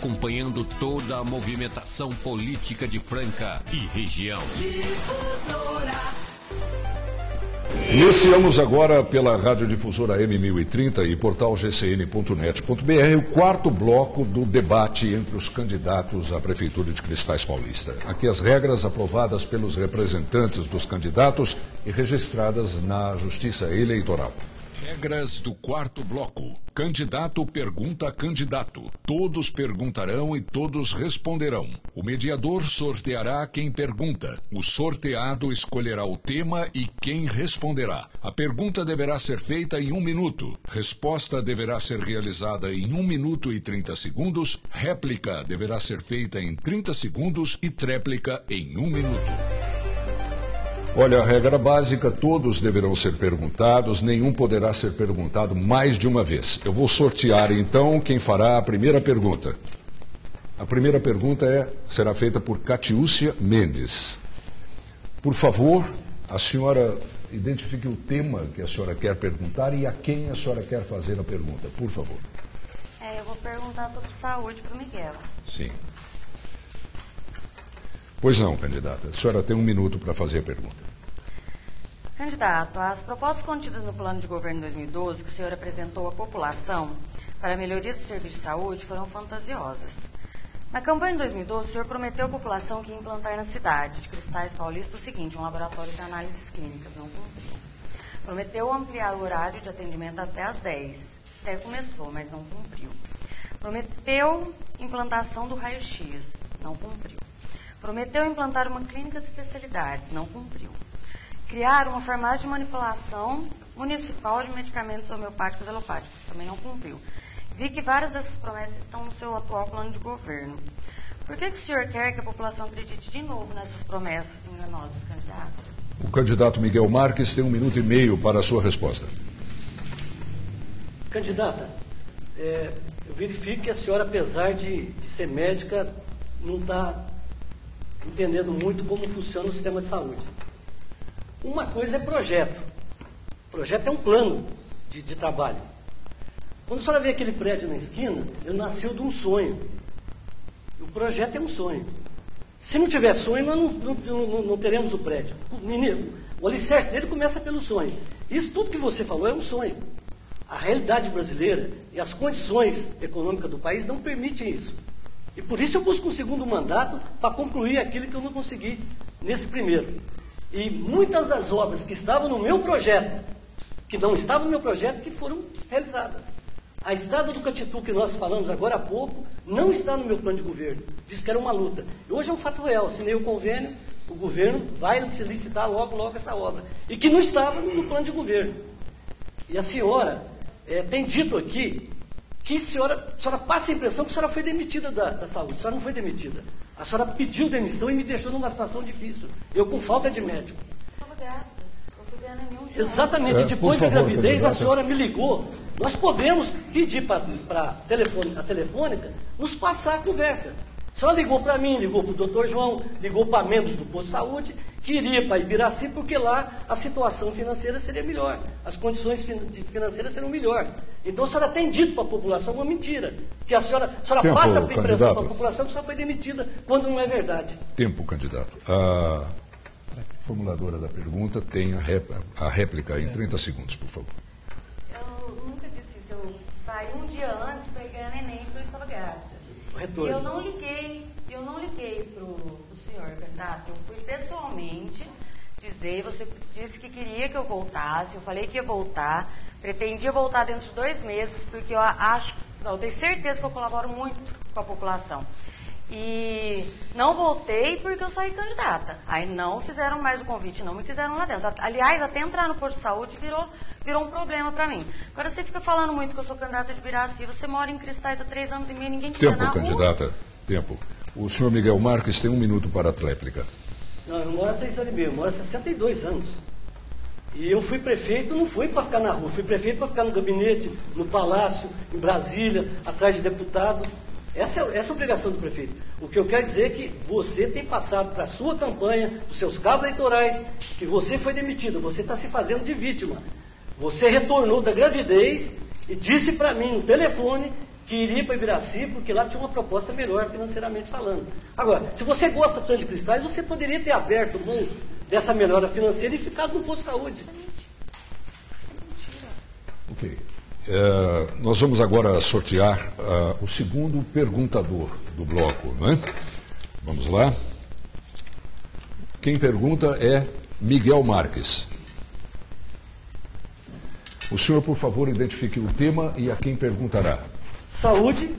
acompanhando toda a movimentação política de Franca e região. Iniciamos agora pela Radiodifusora M1030 e portal gcn.net.br o quarto bloco do debate entre os candidatos à Prefeitura de Cristais Paulista. Aqui as regras aprovadas pelos representantes dos candidatos e registradas na Justiça Eleitoral. Regras do quarto bloco. Candidato pergunta candidato. Todos perguntarão e todos responderão. O mediador sorteará quem pergunta. O sorteado escolherá o tema e quem responderá. A pergunta deverá ser feita em um minuto. Resposta deverá ser realizada em um minuto e 30 segundos. Réplica deverá ser feita em 30 segundos e tréplica em um minuto. Olha, a regra básica: todos deverão ser perguntados, nenhum poderá ser perguntado mais de uma vez. Eu vou sortear então quem fará a primeira pergunta. A primeira pergunta é, será feita por Catiúcia Mendes. Por favor, a senhora identifique o tema que a senhora quer perguntar e a quem a senhora quer fazer a pergunta, por favor. É, eu vou perguntar sobre saúde para o Miguel. Sim. Pois não, candidata. A senhora tem um minuto para fazer a pergunta. Candidato, as propostas contidas no plano de governo 2012 que o senhor apresentou à população para a melhoria do serviço de saúde foram fantasiosas. Na campanha de 2012, o senhor prometeu à população que ia implantar na cidade de Cristais Paulista o seguinte, um laboratório de análises clínicas, não cumpriu. Prometeu ampliar o horário de atendimento até às 10. Até começou, mas não cumpriu. Prometeu implantação do raio-x, não cumpriu. Prometeu implantar uma clínica de especialidades, não cumpriu. Criar uma farmácia de manipulação municipal de medicamentos homeopáticos e alopáticos, também não cumpriu. Vi que várias dessas promessas estão no seu atual plano de governo. Por que, que o senhor quer que a população acredite de novo nessas promessas enganosas, candidato? O candidato Miguel Marques tem um minuto e meio para a sua resposta. Candidata, é, eu verifico que a senhora, apesar de, de ser médica, não está entendendo muito como funciona o sistema de saúde. Uma coisa é projeto. Projeto é um plano de, de trabalho. Quando a senhora vê aquele prédio na esquina, ele nasceu de um sonho. O projeto é um sonho. Se não tiver sonho, nós não, não, não, não teremos o prédio. O, menino, o alicerce dele começa pelo sonho. Isso tudo que você falou é um sonho. A realidade brasileira e as condições econômicas do país não permitem isso. E por isso eu busco um segundo mandato para concluir aquilo que eu não consegui nesse primeiro. E muitas das obras que estavam no meu projeto, que não estavam no meu projeto, que foram realizadas. A estrada do Catitu, que nós falamos agora há pouco, não está no meu plano de governo. Diz que era uma luta. Hoje é um fato real. Assinei o convênio, o governo vai se licitar logo, logo essa obra. E que não estava no plano de governo. E a senhora é, tem dito aqui que a senhora, a senhora passa a impressão que a senhora foi demitida da, da saúde. A senhora não foi demitida. A senhora pediu demissão e me deixou numa situação difícil. Eu com falta de médico. Exatamente. É, Depois favor, da gravidez, a senhora me ligou. Nós podemos pedir para a telefone, a telefônica nos passar a conversa. A senhora ligou para mim, ligou para o doutor João, ligou para membros do posto de saúde, que iria para Ibiraci, porque lá a situação financeira seria melhor, as condições financeiras seriam melhor. Então a senhora tem dito para a população uma mentira, que a senhora, a senhora Tempo, passa a impressão candidato. para a população que a senhora foi demitida, quando não é verdade. Tempo, candidato. A formuladora da pergunta tem a, rép- a réplica em 30 segundos, por favor. Eu nunca disse isso. Eu saí um dia antes para ganhar neném porque eu estava grávida. O E eu não liguei, eu não liguei pro, pro senhor, candidato. Eu fui pessoalmente dizer, você disse que queria que eu voltasse, eu falei que ia voltar, pretendia voltar dentro de dois meses, porque eu acho, não, eu tenho certeza que eu colaboro muito com a população. E não voltei porque eu saí candidata. Aí não fizeram mais o convite, não me quiseram lá dentro. Aliás, até entrar no posto de saúde virou, virou um problema para mim. Agora você fica falando muito que eu sou candidata de Biraci, você mora em Cristais há três anos e meio, ninguém te Tempo, na rua. candidata. Tempo. O senhor Miguel Marques tem um minuto para a réplica. Não, eu não moro há três anos e meio, eu moro há 62 anos. E eu fui prefeito, não fui para ficar na rua, fui prefeito para ficar no gabinete, no palácio, em Brasília, atrás de deputado. Essa é, essa é a obrigação do prefeito. O que eu quero dizer é que você tem passado para a sua campanha, os seus cabos eleitorais, que você foi demitido, você está se fazendo de vítima. Você retornou da gravidez e disse para mim no telefone que iria para Ibiraci porque lá tinha uma proposta melhor financeiramente falando. Agora, se você gosta tanto de cristais, você poderia ter aberto mão dessa melhora financeira e ficado no posto de saúde. Ok. É, nós vamos agora sortear uh, o segundo perguntador do bloco, não é? Vamos lá. Quem pergunta é Miguel Marques. O senhor, por favor, identifique o tema e a quem perguntará. Saúde,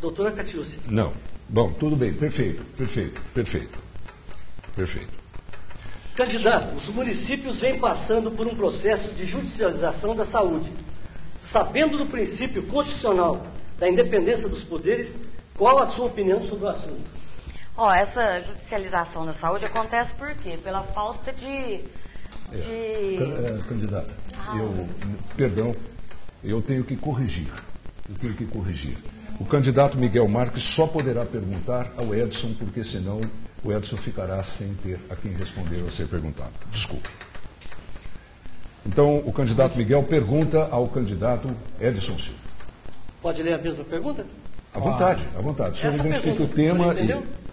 doutora Catiúcia. Não. Bom, tudo bem, perfeito, perfeito, perfeito. Perfeito. Candidato, os municípios vêm passando por um processo de judicialização da saúde. Sabendo do princípio constitucional da independência dos poderes, qual a sua opinião sobre o assunto? Ó, essa judicialização da saúde acontece por quê? Pela falta de. É. de... É, candidata, eu, perdão, eu tenho que corrigir. Eu tenho que corrigir. O candidato Miguel Marques só poderá perguntar ao Edson, porque senão o Edson ficará sem ter a quem responder a ser perguntado. Desculpe. Então, o candidato Miguel pergunta ao candidato Edson Silva. Pode ler a mesma pergunta? À vontade, à vontade. O senhor Essa identifica pergunta, o tema o e.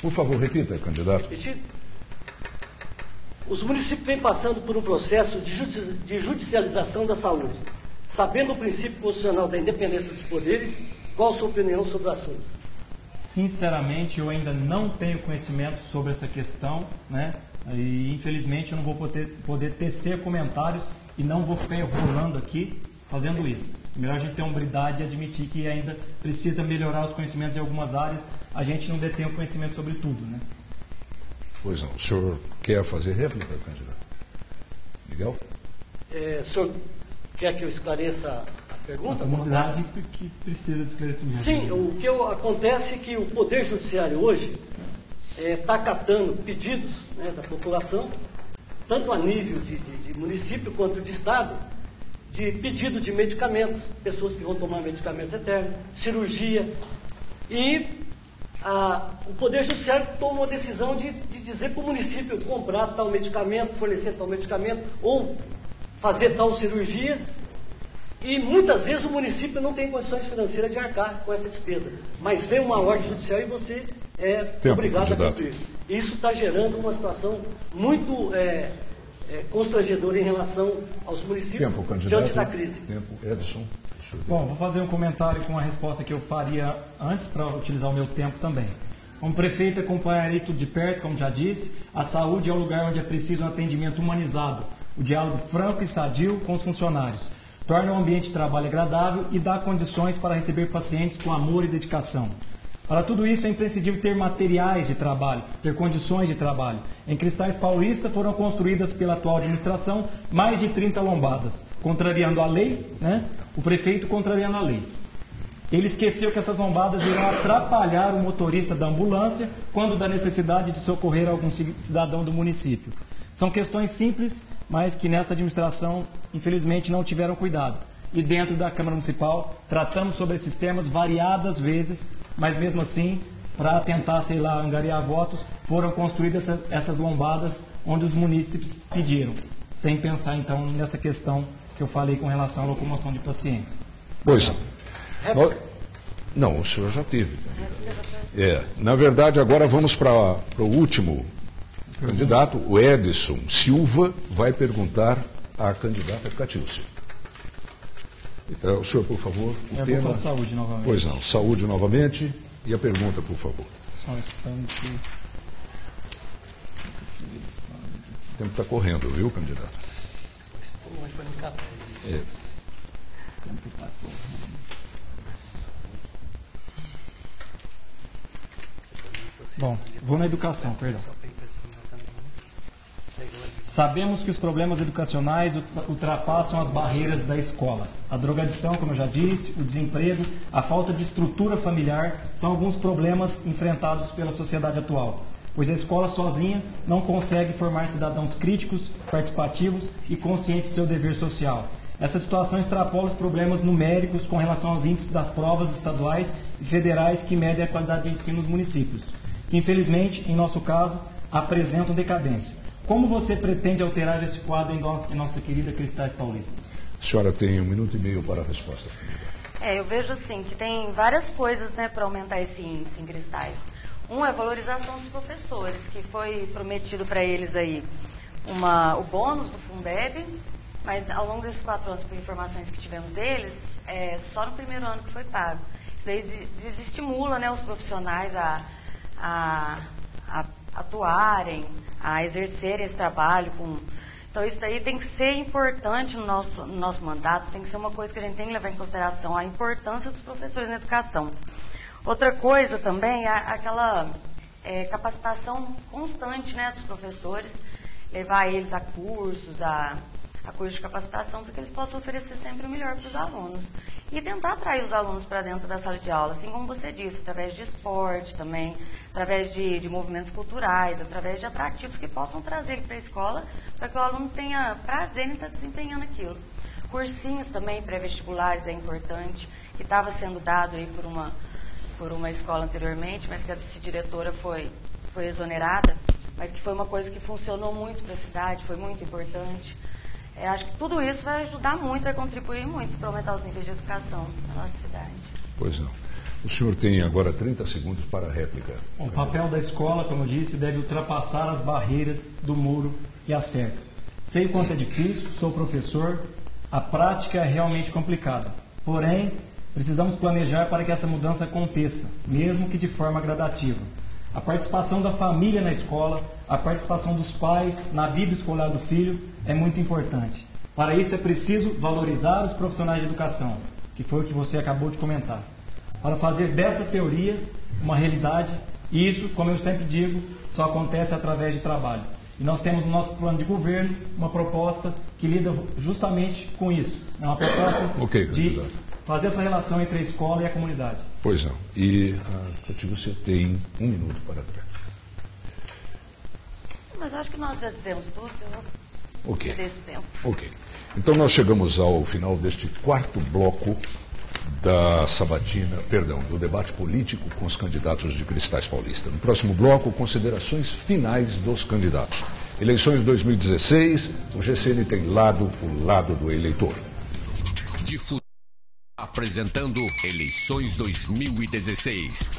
Por favor, repita, candidato. Repetir? Os municípios vêm passando por um processo de judicialização da saúde. Sabendo o princípio constitucional da independência dos poderes, qual a sua opinião sobre o assunto? Sinceramente, eu ainda não tenho conhecimento sobre essa questão, né? E infelizmente eu não vou poder, poder tecer comentários e não vou ficar enrolando aqui fazendo isso. É melhor a gente ter humildade e admitir que ainda precisa melhorar os conhecimentos em algumas áreas. A gente não detém o conhecimento sobre tudo, né? Pois não. O senhor quer fazer réplica, candidato? Miguel? É, senhor quer que eu esclareça a pergunta? A comunidade que precisa de esclarecimento. Sim, o que eu- acontece é que o Poder Judiciário hoje está catando pedidos né, da população, tanto a nível de, de- de município quanto de Estado, de pedido de medicamentos, pessoas que vão tomar medicamentos eternos, cirurgia. E a- o Poder Judiciário toma uma decisão de, de dizer para o município comprar tal medicamento, fornecer tal medicamento, ou fazer tal cirurgia, e muitas vezes o município não tem condições financeiras de arcar com essa despesa. Mas vem uma ordem judicial e você é Tempo, obrigado candidato. a cumprir. Isso está gerando uma situação muito é, é, constrangedora em relação aos municípios Tempo, diante da crise. Tempo. Edson. Bom, vou fazer um comentário com a resposta que eu faria antes para utilizar o meu tempo também. Como prefeito, acompanharei tudo de perto, como já disse. A saúde é um lugar onde é preciso um atendimento humanizado, o diálogo franco e sadio com os funcionários. Torna o ambiente de trabalho agradável e dá condições para receber pacientes com amor e dedicação. Para tudo isso é imprescindível ter materiais de trabalho, ter condições de trabalho. Em Cristais Paulista foram construídas pela atual administração mais de 30 lombadas, contrariando a lei, né? o prefeito contrariando a lei. Ele esqueceu que essas lombadas irão atrapalhar o motorista da ambulância quando da necessidade de socorrer algum ci- cidadão do município. São questões simples, mas que nesta administração, infelizmente, não tiveram cuidado. E dentro da Câmara Municipal, tratamos sobre esses temas variadas vezes, mas mesmo assim, para tentar, sei lá, angariar votos, foram construídas essas, essas lombadas onde os munícipes pediram, sem pensar então nessa questão que eu falei com relação à locomoção de pacientes. Pois não. Não, o senhor já teve. É, na verdade, agora vamos para o último candidato, o Edson Silva, vai perguntar à candidata Catilce. Então, o senhor, por favor, o Eu tema. saúde novamente. Pois não, saúde novamente e a pergunta, por favor. Só um instante. O tempo está correndo, viu, candidato? É. Bom, vou na educação, perdão. Sabemos que os problemas educacionais ultra- ultrapassam as barreiras da escola. A drogadição, como eu já disse, o desemprego, a falta de estrutura familiar são alguns problemas enfrentados pela sociedade atual, pois a escola sozinha não consegue formar cidadãos críticos, participativos e conscientes do seu dever social. Essa situação extrapola os problemas numéricos com relação aos índices das provas estaduais e federais que medem a qualidade do ensino nos municípios, que infelizmente, em nosso caso, apresentam decadência. Como você pretende alterar este quadro em, no- em nossa querida Cristais Paulista? A senhora tem um minuto e meio para a resposta. É, eu vejo assim que tem várias coisas né, para aumentar esse índice em cristais. Um é a valorização dos professores, que foi prometido para eles aí uma, o bônus do Fundeb, mas ao longo desses quatro anos, por informações que tivemos deles, é só no primeiro ano que foi pago. Isso aí desestimula né, os profissionais a, a, a atuarem, a exercerem esse trabalho com. Então, isso daí tem que ser importante no nosso, no nosso mandato, tem que ser uma coisa que a gente tem que levar em consideração, a importância dos professores na educação. Outra coisa também é aquela é, capacitação constante né, dos professores, levar eles a cursos, a, a cursos de capacitação, para que eles possam oferecer sempre o melhor para os alunos. E tentar atrair os alunos para dentro da sala de aula, assim como você disse, através de esporte também, através de, de movimentos culturais, através de atrativos que possam trazer para a escola, para que o aluno tenha prazer em estar desempenhando aquilo. Cursinhos também pré-vestibulares é importante, que estava sendo dado aí por uma por uma escola anteriormente, mas que a vice-diretora foi, foi exonerada, mas que foi uma coisa que funcionou muito para a cidade, foi muito importante. É, acho que tudo isso vai ajudar muito, vai contribuir muito para aumentar os níveis de educação na nossa cidade. Pois não. O senhor tem agora 30 segundos para a réplica. O papel da escola, como eu disse, deve ultrapassar as barreiras do muro que a cerca. Sei o quanto é difícil, sou professor, a prática é realmente complicada. Porém, Precisamos planejar para que essa mudança aconteça, mesmo que de forma gradativa. A participação da família na escola, a participação dos pais na vida escolar do filho é muito importante. Para isso é preciso valorizar os profissionais de educação, que foi o que você acabou de comentar. Para fazer dessa teoria uma realidade, e isso, como eu sempre digo, só acontece através de trabalho. E nós temos no nosso plano de governo uma proposta que lida justamente com isso. É uma proposta okay, de fazer essa relação entre a escola e a comunidade. Pois não. E a você tem um minuto para trás. Mas acho que nós já dizemos tudo, senhor. Ok. Desse tempo. Ok. Então nós chegamos ao final deste quarto bloco da sabatina, perdão, do debate político com os candidatos de Cristais Paulista. No próximo bloco, considerações finais dos candidatos. Eleições 2016, o GCN tem lado o lado do eleitor. De Apresentando Eleições 2016.